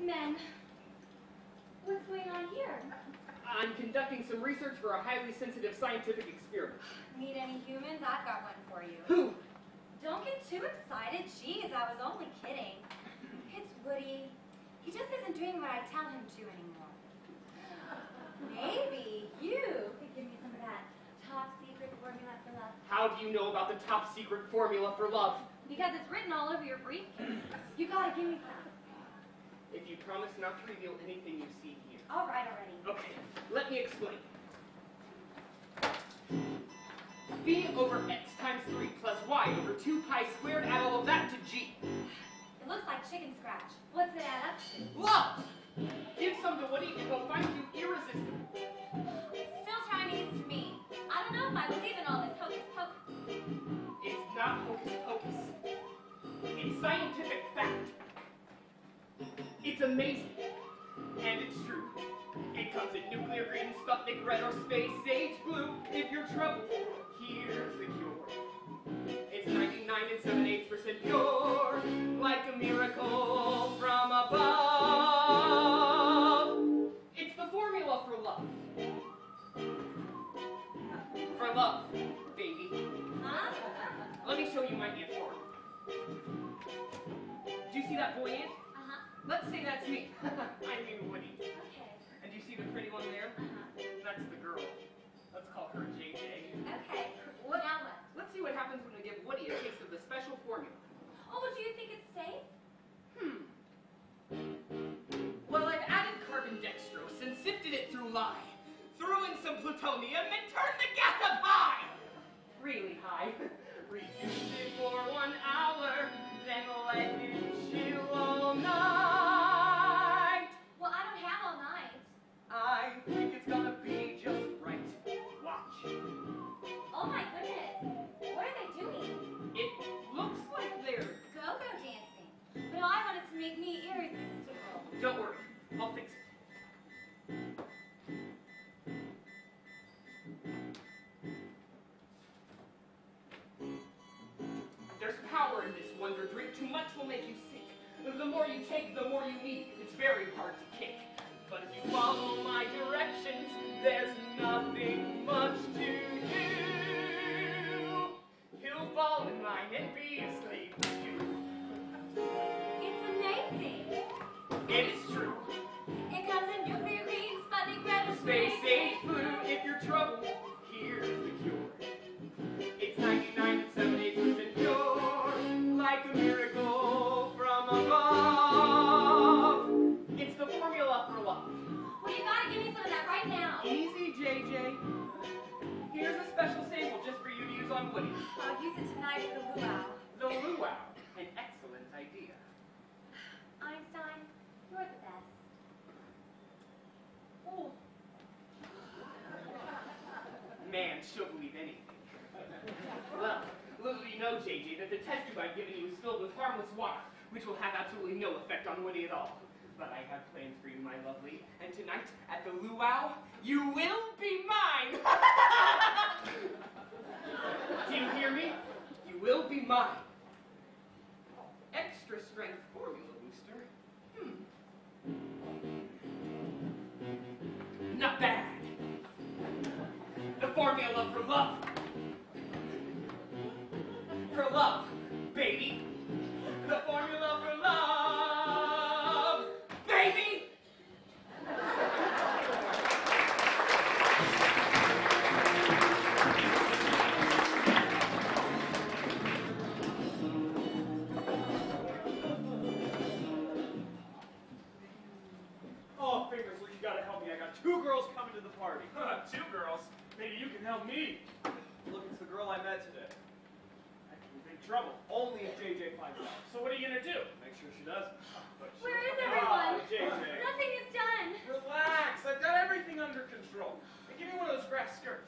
Men, what's going on here? I'm conducting some research for a highly sensitive scientific experiment. Need any humans? I've got one for you. Who? Don't get too excited. Jeez, I was only kidding. It's Woody. He just isn't doing what I tell him to anymore. Maybe you could give me some of that top secret formula for love. How do you know about the top secret formula for love? Because it's written all over your briefcase. You gotta give me some. If you promise not to reveal anything you see here. All right already. Okay, let me explain. V over x times 3 plus y over 2 pi squared, add all of that to g. It looks like chicken scratch. What's it add up to? Love! Give some to Woody and he'll find you not hocus. It's scientific fact. It's amazing. And it's true. It comes in nuclear green, Sputnik red, or space sage blue. If you're troubled, here's the cure. Show you my ant form. Do you see that boy ant? Uh-huh. Let's say that's me. I'm you, Woody. Okay. And do you see the pretty one there? Uh-huh. That's the girl. Let's call her JJ. Okay. What? Now what? Let's see what happens when we give Woody a taste of the special formula. Oh, do you think it's safe? Hmm. Well, I've added carbon dextrose and sifted it through lye. Threw in some plutonium and turned the gas up high! Really high. Reduced it for one hour, then let it chill all night. Well, I don't have all night. I think it's gonna be just right. Watch. Oh my goodness. What are they doing? It looks like they're. Go-go dancing. But I want it to make me irresistible. Don't worry, wonder drink. Too much will make you sick. The more you take, the more you need. It's very hard to kick. But if you follow my directions, there's nothing much to do. He'll fall in line and be asleep. It's amazing. It you to use on Woody. I'll use it tonight at the luau. The luau, an excellent idea. Einstein, you're the best. Oh. Man, she'll believe anything. Well, little you know, JJ, that the test tube I've given you is filled with harmless water, which will have absolutely no effect on Woody at all. But I have plans for you, my lovely, and tonight at the luau, you will be formula for love. For love, baby. The formula for love, baby. Oh, Fingers, well, you gotta help me. I got two girls coming to the party. two girls? Can help me. Look, it's the girl I met today. I'm in big trouble. Only if JJ finds out. So what are you gonna do? Make sure she doesn't. But she'll- everyone? Ah, JJ. Nothing is done. Relax. I've got everything under control. Hey, give me one of those grass skirts.